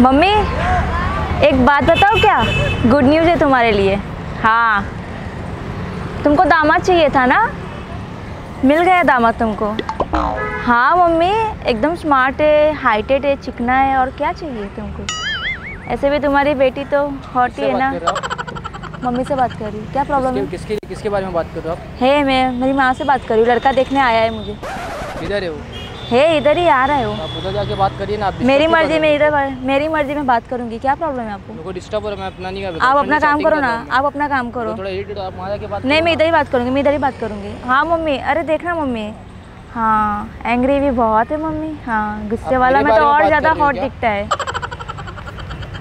Mummy एक बात बताओ क्या? गुड न्यूज़ है तुम्हारे लिए। हाँ। तुमको दामाद चाहिए था ना? मिल गया दामाद तुमको? हाँ मम्मी एकदम स्मार्ट है हाइटेड है चिकना है और क्या चाहिए तुमको? ऐसे भी तुम्हारी बेटी तो हॉट ही है ना? मम्मी से बात कर रही क्या प्रॉब्लम है? किसके किसके किसके बारे में बात कर रहे हो आप? है मैं मेरी माँ से बात कर रही हूँ। लड़का देखने आया है मुझे। किधर है वो? है इधर ही आ रहा है। वो आप उधर जाके बात करिए ना आप मेरी मर्ज़ी में इधर मेरी मर्ज़ी में बात करूँगी क्या प्रॉब्लम है आपको? मेरे डिस्टर्ब हो रहा है मैं अपना नहीं कर आप अपना काम करो ना आप अपना काम करो। थोड़ा इरिटेट आप वहाँ जाके बात नहीं मैं इधर ही बात करूँगी मैं इधर ही बात करूँगी। हाँ मम्मी अरे देखना मम्मी। हाँ एंग्री भी बहुत है मम्मी। हाँ गुस्से वाला में तो और ज़्यादा हॉट दिखता है।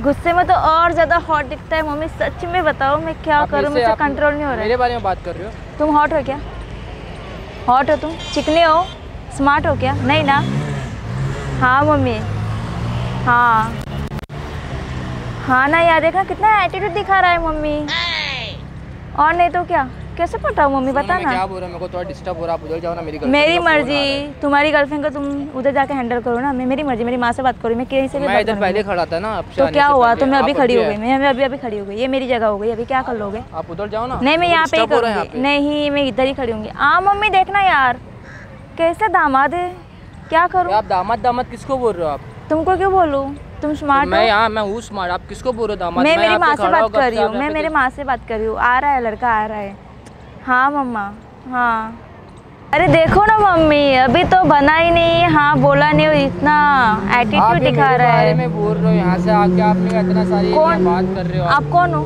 गुस्से में तो और ज़्यादा हॉट दिखता है मम्मी सच में बताओ मैं क्या करूँ आप कंट्रोल नहीं हो रहा मेरे है बारे में बात कर रहे हो? तुम हॉट हो क्या? हॉट हो तुम? चिकने हो? स्मार्ट हो क्या नहीं ना? हाँ मम्मी। हाँ। हाँ ना यार देखा कितना एटीट्यूड दिखा रहा है मम्मी। और नहीं तो क्या? कैसे पटाओ मम्मी? बता ना क्या बोल रहा हूँ? मेरे को थोड़ा डिस्टर्ब हो रहा है आप उधर जाओ ना मेरी मेरी मर्ज़ी। तुम्हारी गर्लफ्रेंड को तुम उधर जाके हैंडल करो ना। मैं मेरी मर्ज़ी मेरी माँ से बात करूँ। मैं कहीं से भी मैं इधर पहले खड़ा था ना तो क्या हुआ। तो मैं अभी खड़ी हो गई। मैं अभी अभी खड़ी हो गई। ये मेरी जगह हो गई। अभी क्या कर लोगे? आप उधर जाओ ना। नहीं मैं यहाँ पे ही हो है। नहीं मैं इधर ही खड़ी होंगी। हाँ मम्मी देखना यार। कैसे दामाद है? क्या करूँ? आप दामाद दामाद किसको बोल रहे हो आप? तुमको क्यों बोलूँ? तुम तो स्मार्ट मैं हो? यहाँ मैं हूँ स्मार्ट आप किसको बोल रहे हो दामाद? मैं मेरी माँ से बात कर रही हूँ मैं मेरे माँ से बात कर रही हूँ। आ रहा है लड़का आ रहा है। हाँ मम्मा। हाँ। अरे देखो ना मम्मी अभी तो बना ही नहीं हाँ। बोला नहीं और इतना। एटीट्यूड दिखा रहा है। में बोल रहे हो यहाँ से आके आपने इतना सारी कौन? बात कर रहे हो आप कौन हो?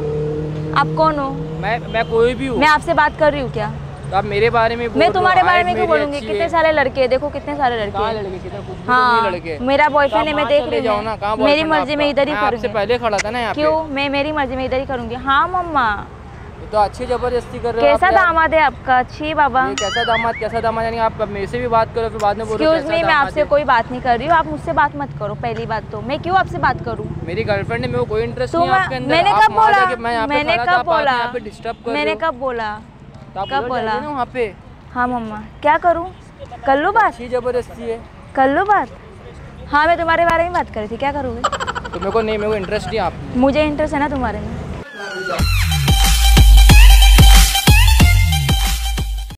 आप कौन हो? मैं मैं कोई भी हूँ। मैं आपसे बात कर रही हूँ क्या? तो आप मेरे बारे में मैं तुम्हारे बारे में क्यों बोलूँगी? कितने सारे लड़के हैं? देखो कितने सारे लड़के हैं। लड़के तो हाँ लड़के मेरा तो बॉयफ्रेंड है मैं देख रही हूँ। मेरी मर्ज़ी में? इधर ही करूँगी। पहले खड़ा था ना क्यों? मैं मेरी मर्ज़ी में इधर ही करूँगी। हाँ मम्मा। तो अच्छी ज़बरदस्ती कर रहे हो कैसा दामाद है आपका? अच्छी बाबा। कैसा दामाद कैसा दामाद? यानी आप मेरे से भी बात करो फिर बाद में बोलो मी मैं आपसे कोई बात नहीं कर रही हूँ। आप मुझसे बात मत करो पहली बात तो। मैं क्यों आपसे बात करूँ? मेरी गर्लफ्रेंड है मेरे को कोई इंटरेस्ट नहीं है आपके अंदर। मैंने कब बोला? मैंने कब बोला? मैंने कब बोला? तो कब बोला? ना वहाँ पे। हाँ मम्मा। क्या करूँ? कर लो बात? ज़बरदस्ती है। कर लो बात? हाँ मैं तुम्हारे बारे में बात कर रही थी। क्या करोगे? तो मेरे को नहीं मेरे को इंटरेस्ट नहीं आप मुझे इंटरेस्ट है ना तुम्हारे में।